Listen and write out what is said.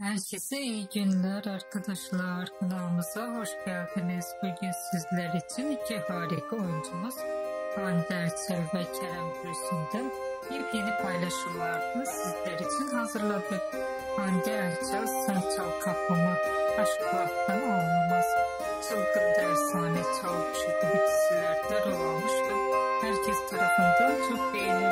Herkese iyi günler arkadaşlar. Kanalımıza hoş geldiniz. Bugün sizler için iki harika oyuncumuz Hande Erçel ve Kerem Bürsin'den yepyeni paylaşımlarını sizler için hazırladık. Hande Erçel, Sen Çal Kapımı, Aşk Kulaktan Olmamaz, Çılgın Dersane Çavuşu gibi dizilerde rol almış ve herkes tarafından çok beğenilmiştir.